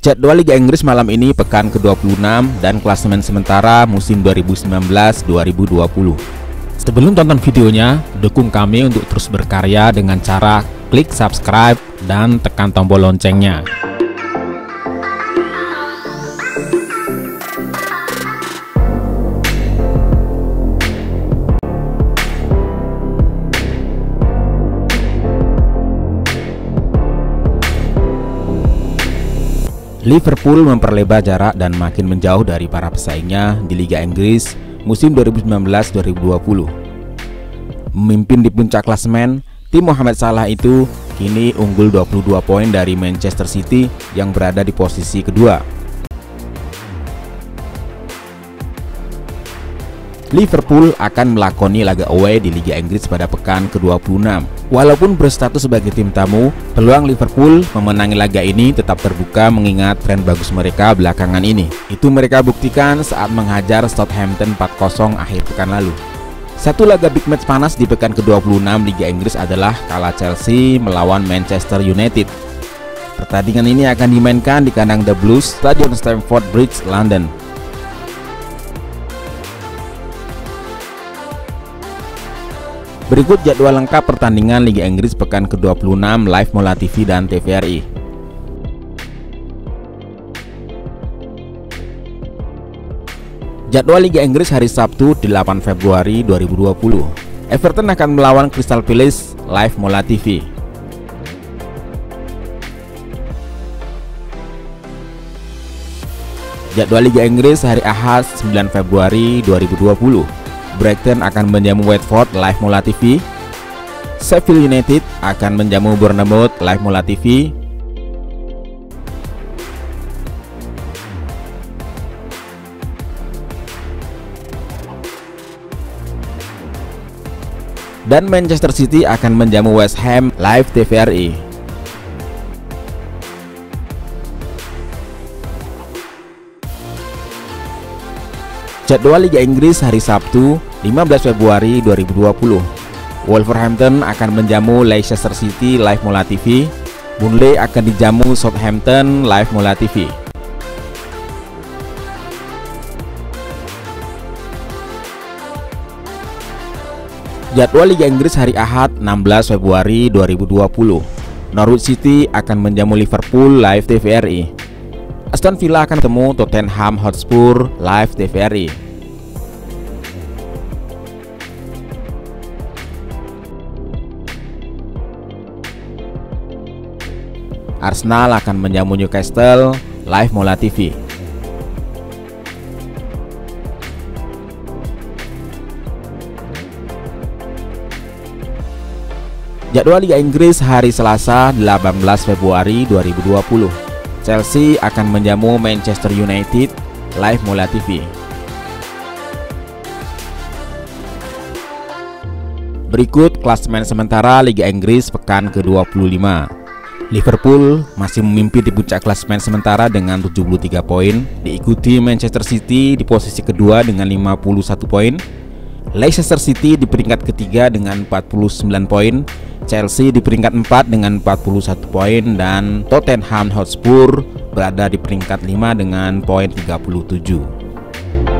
Jadwal Liga Inggris malam ini pekan ke-26 dan klasemen sementara musim 2019-2020. Sebelum tonton videonya, dukung kami untuk terus berkarya dengan cara klik subscribe dan tekan tombol loncengnya. Liverpool memperlebar jarak dan makin menjauh dari para pesaingnya di Liga Inggris musim 2019-2020. Memimpin di puncak klasemen, tim Mohamed Salah itu kini unggul 22 poin dari Manchester City yang berada di posisi kedua. Liverpool akan melakoni laga away di Liga Inggris pada pekan ke-26. Walaupun berstatus sebagai tim tamu, peluang Liverpool memenangi laga ini tetap terbuka mengingat tren bagus mereka belakangan ini. Itu mereka buktikan saat menghajar Southampton 4-0 akhir pekan lalu. Satu laga big match panas di pekan ke-26 Liga Inggris adalah kalah Chelsea melawan Manchester United. Pertandingan ini akan dimainkan di kandang The Blues, Stadion Stamford Bridge, London. Berikut jadwal lengkap pertandingan Liga Inggris pekan ke-26 live Mola TV dan TVRI. Jadwal Liga Inggris hari Sabtu 8 Februari 2020. Everton akan melawan Crystal Palace live Mola TV. Jadwal Liga Inggris hari Ahad 9 Februari 2020. Brighton akan menjamu Watford live Mola TV. Sheffield United akan menjamu Bournemouth live Mola TV. Dan Manchester City akan menjamu West Ham live TVRI. Jadwal Liga Inggris hari Sabtu 15 Februari 2020 Wolverhampton akan menjamu Leicester City live Mola TV Burnley akan dijamu Southampton live Mola TV Jadwal Liga Inggris hari Ahad 16 Februari 2020 Norwich City akan menjamu Liverpool live TVRI Aston Villa akan ketemu Tottenham Hotspur live TVRI. Arsenal akan menjamu Newcastle live Mola TV. Jadwal Liga Inggris hari Selasa 18 Februari 2020. Chelsea akan menjamu Manchester United live Mola TV. Berikut klasemen sementara Liga Inggris pekan ke-25. Liverpool masih memimpin di puncak klasemen sementara dengan 73 poin, diikuti Manchester City di posisi kedua dengan 51 poin, Leicester City di peringkat ketiga dengan 49 poin, Chelsea di peringkat 4 dengan 41 poin dan Tottenham Hotspur berada di peringkat 5 dengan poin 37.